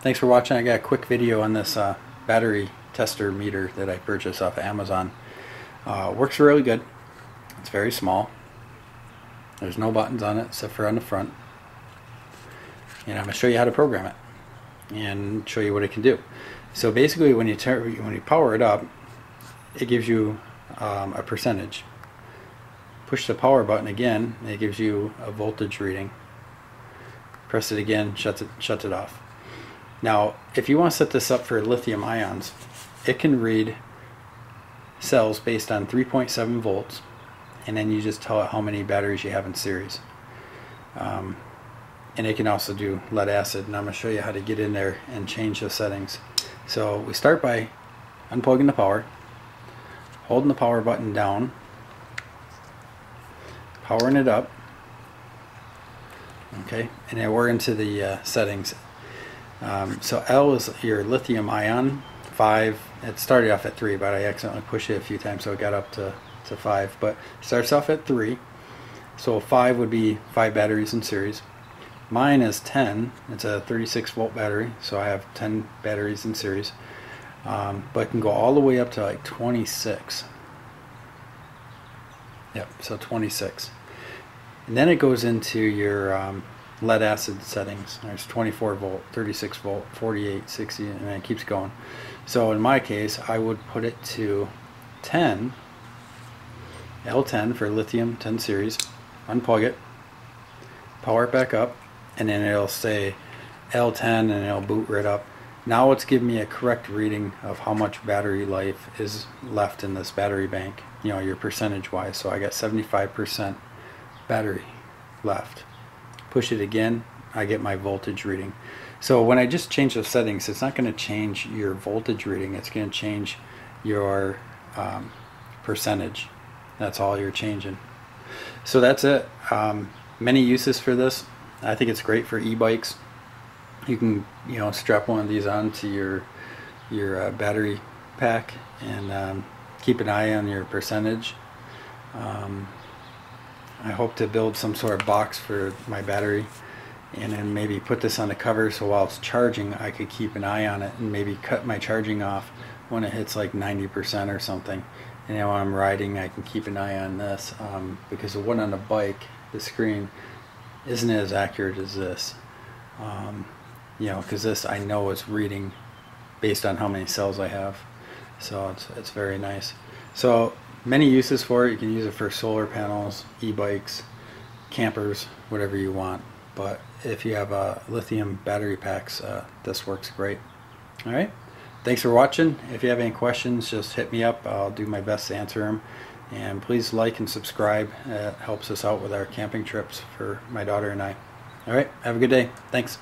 thanks for watching. I got a quick video on this uh, battery tester meter that I purchased off of Amazon. Uh, works really good. It's very small. There's no buttons on it except for on the front. And I'm going to show you how to program it and show you what it can do. So basically when you, turn, when you power it up, it gives you um, a percentage. Push the power button again, it gives you a voltage reading. Press it again, shuts it, shuts it off. Now, if you want to set this up for lithium ions, it can read cells based on 3.7 volts, and then you just tell it how many batteries you have in series. Um, and it can also do lead acid, and I'm going to show you how to get in there and change the settings. So we start by unplugging the power, holding the power button down, powering it up, okay, and then we're into the uh, settings. Um, so L is your lithium ion, 5, it started off at 3, but I accidentally pushed it a few times so it got up to, to 5, but starts off at 3, so 5 would be 5 batteries in series. Mine is 10. It's a 36 volt battery, so I have 10 batteries in series. Um, but it can go all the way up to like 26. Yep, so 26. And then it goes into your um, lead acid settings. There's 24 volt, 36 volt, 48, 60, and it keeps going. So in my case, I would put it to 10, L10 for lithium 10 series, unplug it, power it back up, and then it'll say L10 and it'll boot right up. Now it's giving me a correct reading of how much battery life is left in this battery bank, you know, your percentage wise. So I got 75% battery left. Push it again, I get my voltage reading. So when I just change the settings, it's not going to change your voltage reading, it's going to change your um, percentage. That's all you're changing. So that's it. Um, many uses for this. I think it's great for e-bikes. You can you know strap one of these onto your your uh, battery pack and um, keep an eye on your percentage. I hope to build some sort of box for my battery and then maybe put this on the cover so while it's charging I could keep an eye on it and maybe cut my charging off when it hits like 90% or something and then I'm riding I can keep an eye on this um, because the one on the bike the screen isn't as accurate as this. Um, you know, because this I know is reading based on how many cells I have. So it's, it's very nice. So many uses for it. You can use it for solar panels, e-bikes, campers, whatever you want. But if you have uh, lithium battery packs, uh, this works great. All right. Thanks for watching. If you have any questions, just hit me up. I'll do my best to answer them. And please like and subscribe. It helps us out with our camping trips for my daughter and I. All right. Have a good day. Thanks.